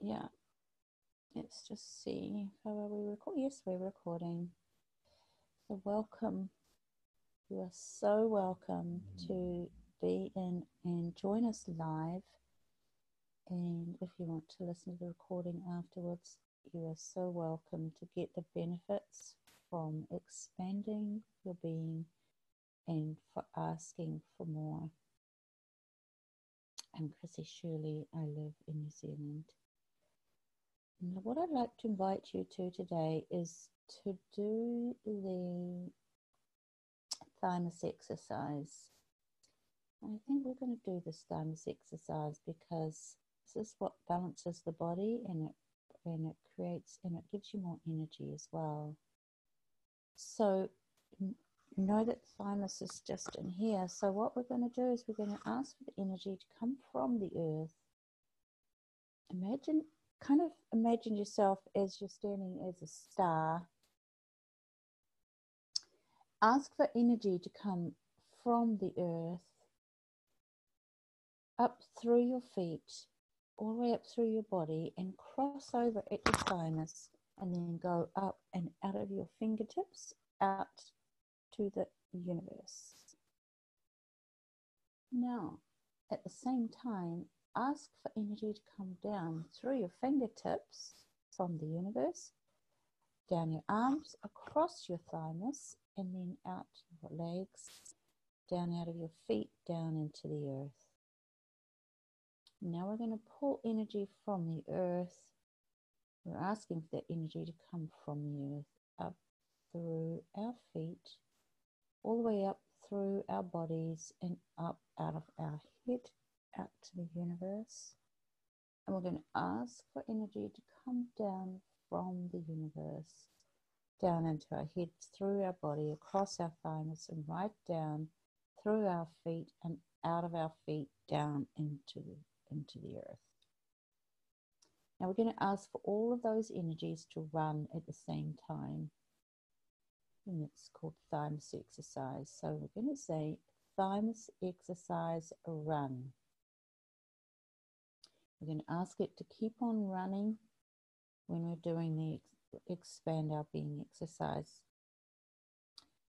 yeah. Let's just see. How are we recording? Yes, we're recording. So welcome. You are so welcome mm-hmm. to be in and join us live. And if you want to listen to the recording afterwards, you are so welcome to get the benefits from expanding your being and for asking for more. I'm Chrissie Shirley. I live in New Zealand. And what I'd like to invite you to today is to do the thymus exercise. I think we're going to do this thymus exercise because this is what balances the body and it and it creates and it gives you more energy as well. So know that thymus is just in here. So what we're going to do is we're going to ask for the energy to come from the earth. Imagine, kind of imagine yourself as you're standing as a star. Ask for energy to come from the earth up through your feet, all the way up through your body, and cross over at your thymus, and then go up and out of your fingertips, out to the universe. Now, at the same time, ask for energy to come down through your fingertips from the universe, down your arms, across your thymus, and then out your legs, down out of your feet, down into the earth. Now we're going to pull energy from the earth. We're asking for that energy to come from the earth up through our feet all the way up through our bodies and up out of our head out to the universe. And we're going to ask for energy to come down from the universe, down into our heads, through our body, across our thymus, and right down through our feet and out of our feet down into, into the earth. Now we're going to ask for all of those energies to run at the same time and it's called thymus exercise. So we're going to say thymus exercise run. We're going to ask it to keep on running when we're doing the expand our being exercise.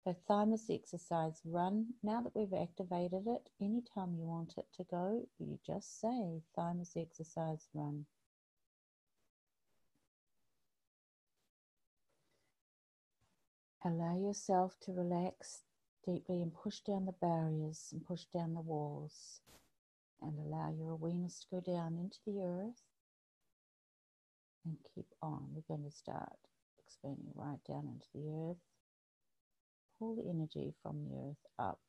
So thymus exercise run. Now that we've activated it, anytime you want it to go, you just say thymus exercise run. Allow yourself to relax deeply and push down the barriers and push down the walls and allow your awareness to go down into the earth and keep on. We're going to start expanding right down into the earth. Pull the energy from the earth up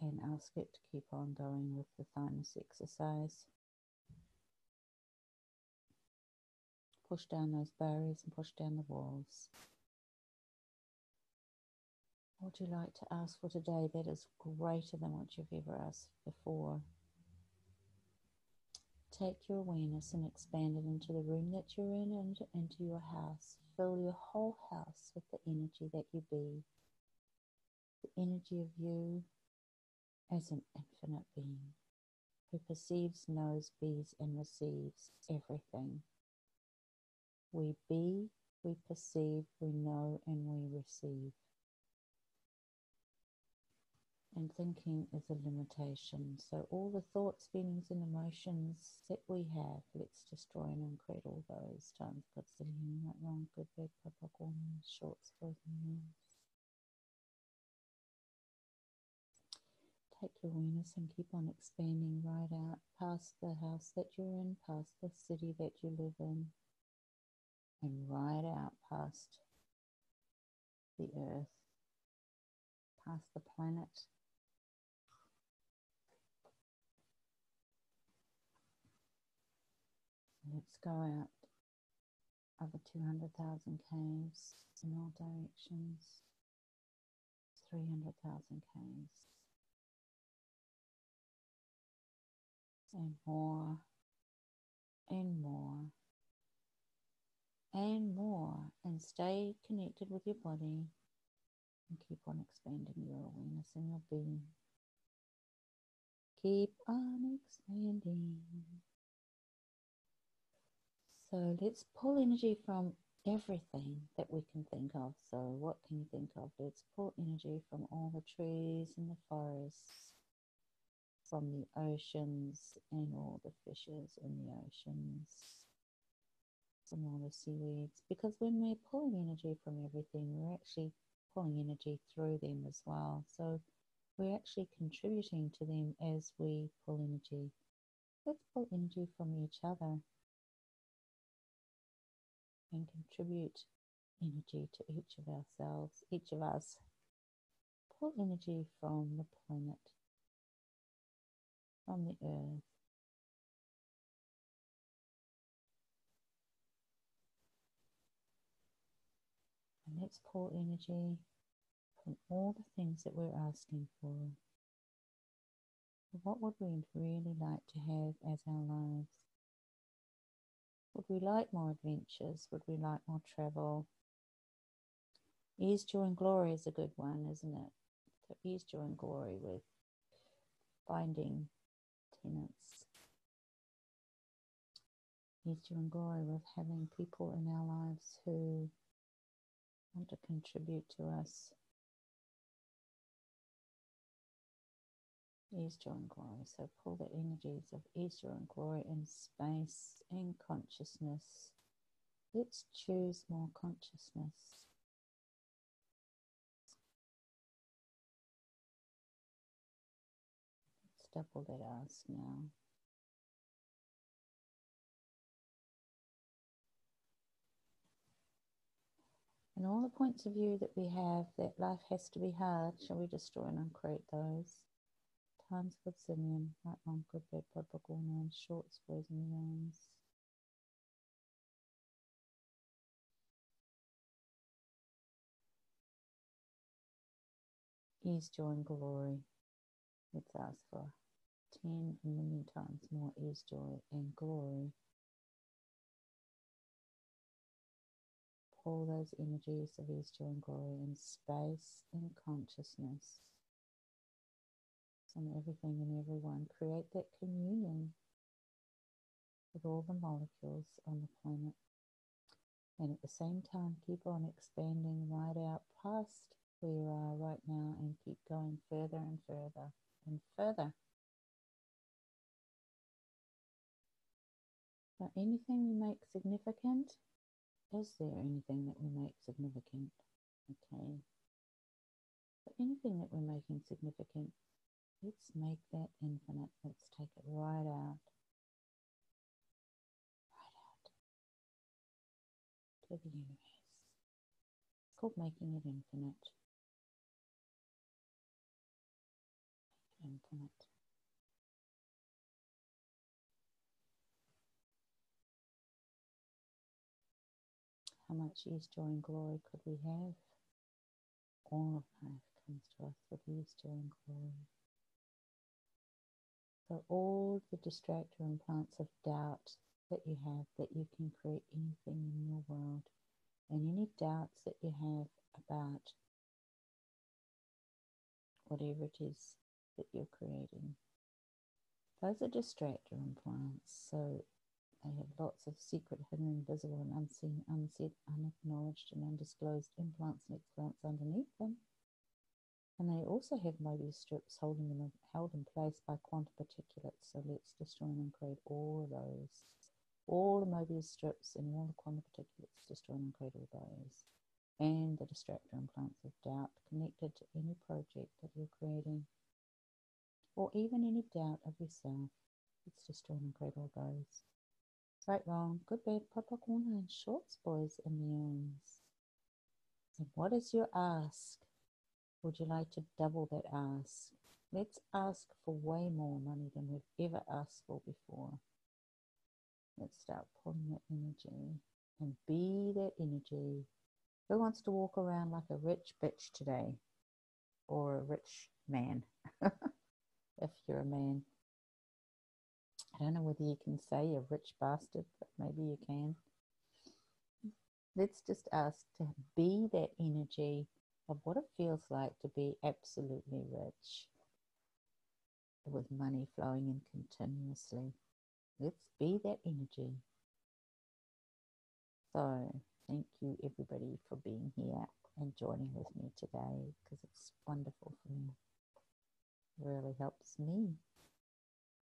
and ask it to keep on going with the thymus exercise. Push down those barriers and push down the walls. What would you like to ask for today that is greater than what you've ever asked before? Take your awareness and expand it into the room that you're in and into your house. Fill your whole house with the energy that you be. The energy of you as an infinite being who perceives, knows, bees, and receives everything. We be, we perceive, we know, and we receive. And thinking is a limitation. So, all the thoughts, feelings, and emotions that we have, let's destroy and uncreate all those times. God's sitting right, wrong, good, bad, woman, shorts, boys, Take your awareness and keep on expanding right out past the house that you're in, past the city that you live in, and right out past the earth, past the planet Let's go out. Over 200,000 caves in all directions, 300,000 caves, and more, and more, and more, and stay connected with your body. And keep on expanding your awareness and your being. Keep on expanding. So let's pull energy from everything that we can think of. So, what can you think of? Let's pull energy from all the trees and the forests, from the oceans and all the fishes in the oceans, from all the seaweeds. Because when we're pulling energy from everything, we're actually pulling energy through them as well. So, we're actually contributing to them as we pull energy. Let's pull energy from each other and contribute energy to each of ourselves, each of us. Pull energy from the planet, from the earth. And let's pull energy from all the things that we're asking for. What would we really like to have as our lives? Would we like more adventures? Would we like more travel? Ease, joy, and glory is a good one, isn't it? So, ease, joy, and glory with finding tenants. Ease, joy, and glory with having people in our lives who want to contribute to us Easter and glory. So pull the energies of Easter and glory in space and consciousness. Let's choose more consciousness. Let's double that ask now. And all the points of view that we have that life has to be hard, shall we destroy and uncreate those? For Simeon, right long good bed, Podbogorna, and shorts, boys and yarns. Ease, joy, and glory. Let's ask for 10 million times more ease, joy, and glory. Pull those energies of ease, joy, and glory in space and consciousness and everything and everyone. Create that communion with all the molecules on the planet. And at the same time, keep on expanding right out past where you are right now and keep going further and further and further. So, anything we make significant, is there anything that we make significant? Okay. But anything that we're making significant, Let's make that infinite. Let's take it right out. Right out to the universe. It's called making it infinite. infinite. How much ease, joy, and glory could we have? All of life comes to us with ease, joy, and glory. So, all the distractor implants of doubt that you have, that you can create anything in your world, and any doubts that you have about whatever it is that you're creating. Those are distractor implants. So they have lots of secret, hidden, invisible, and unseen, unsaid, unacknowledged, and undisclosed implants and explants underneath them. And they also have Mobius strips holding them held in place by quantum particulates. So let's destroy and create all of those. All the Mobius strips and all the quantum particulates, destroy and create all those. And the distractor implants of doubt connected to any project that you're creating. Or even any doubt of yourself. Let's destroy and create all those. Right, wrong, good, bad, papa, corner, and shorts, boys and girls. And what is your ask? Would you like to double that ask? Let's ask for way more money than we've ever asked for before. Let's start pulling that energy and be that energy. Who wants to walk around like a rich bitch today? Or a rich man, if you're a man. I don't know whether you can say a rich bastard, but maybe you can. Let's just ask to be that energy of what it feels like to be absolutely rich with money flowing in continuously. Let's be that energy. So, thank you everybody for being here and joining with me today because it's wonderful for me. It really helps me